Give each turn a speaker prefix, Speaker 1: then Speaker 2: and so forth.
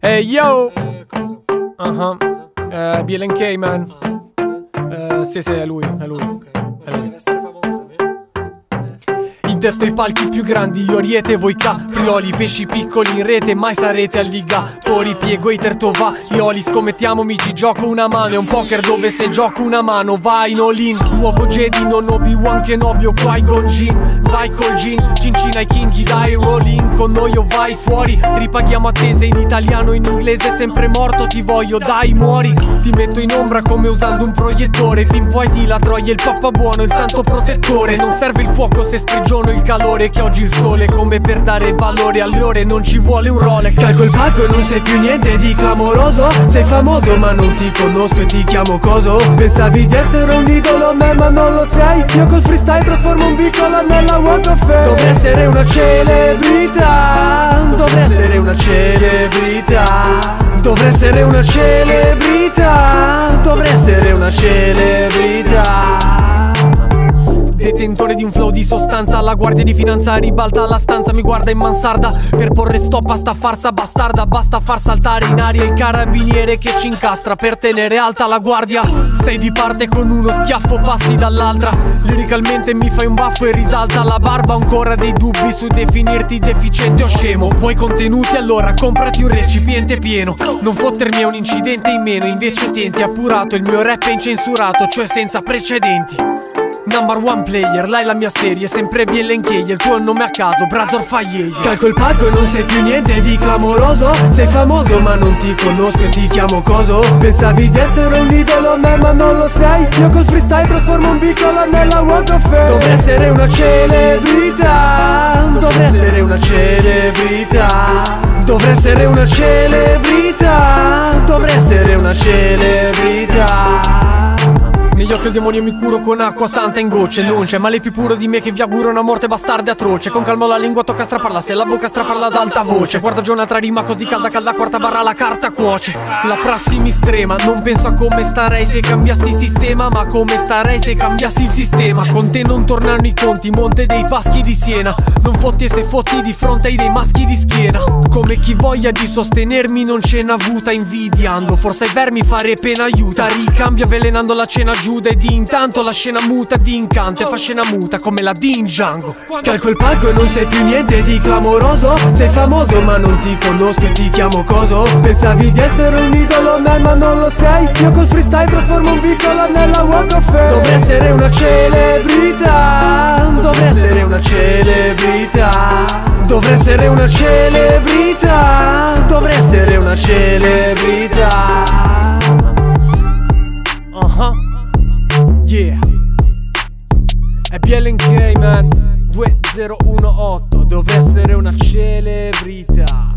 Speaker 1: Hey yo! Uh-huh. Uh, BLNK man. Uh, sì, sì, è lui, è lui. È lui. Intesto i palchi più grandi, io riete, voi caprioli, pesci piccoli in rete, mai sarete alligatori, piego i tertova, ioli, scommettiamo mi ci gioco una mano, è un poker dove se gioco una mano, vai in all in, nuovo Jedi, non Obi-Wan Kenobi o Qui-Gon Jinn, vai col gin, cincina ai kinghi, dai rolling, con noi o vai fuori, ripaghiamo attese in italiano, in inglese, sempre morto, ti voglio, dai muori, ti metto in ombra come usando un proiettore, pinpointi la troia, il papà buono, il santo protettore, non serve il fuoco se sprigiono il calore che oggi il sole come per dare valore alle ore non ci vuole un Rolex.
Speaker 2: Calco il palco e non sei più niente di clamoroso. Sei famoso ma non ti conosco e ti chiamo coso. Pensavi di essere un idolo me ma non lo sei. Io col freestyle trasformo un piccolo nella walk of fame Dovrei essere una celebrità. Dovrei essere una celebrità. Dovrei essere una celebrità. Dovrei essere una celebrità
Speaker 1: Detentore di un flow di sostanza. La guardia di finanza ribalta la stanza Mi guarda in mansarda. Per porre stop a sta farsa bastarda Basta far saltare in aria il carabiniere che ci incastra. Per tenere alta la guardia Sei di parte con uno schiaffo passi dall'altra. Liricalmente mi fai un baffo e risalta la barba. Ancora dei dubbi su definirti deficiente o scemo. Vuoi contenuti? Allora comprati un recipiente pieno. Non fottermi è un incidente in meno Invece tenti. Appurato Il mio rap è incensurato Cioè senza precedenti Number one player, lei la mia serie, sempre BLNK, il tuo nome a caso, Brazor Faglie
Speaker 2: Calco il palco e non sei più niente di clamoroso. Sei famoso ma non ti conosco e ti chiamo coso. Pensavi di essere un idolo me ma non lo sei. Io col freestyle trasformo un piccolo nella walk of fame. Dovrei essere una celebrità. Dovrei essere una celebrità. Dovrei essere una celebrità. Dovrei essere una celebrità
Speaker 1: negli occhi il demonio mi curo con acqua santa in gocce Non c'è male più puro di me che vi auguro una morte bastarda e atroce. Con calma la lingua tocca strapparla Se la bocca strapparla ad alta voce. Guarda già un'altra rima così calda calda Quarta barra la carta cuoce. La prassi mi strema Non penso a come starei se cambiassi sistema Ma come starei se cambiassi il sistema. Con te non tornano i conti Monte dei paschi di Siena. Non fotti e se fotti di fronte ai dei maschi di schiena. Come chi voglia di sostenermi non ce n'ha avuta invidiando. Forse ai vermi fare pena aiuta Ricambio avvelenando la cena giù Giuda ed intanto la scena muta di incante fa scena muta come la D in Django.
Speaker 2: Calco il palco e non sei più niente di clamoroso. Sei famoso ma non ti conosco e ti chiamo coso. Pensavi di essere un idolo me ma non lo sei. Io col freestyle trasformo un piccolo nella walk of fame. Dovrei essere una celebrità. Dovrei essere una celebrità. Dovrei essere una celebrità. Dovrei essere una celebrità
Speaker 1: Yeah. È BLNK man 2018 Dove essere una celebrità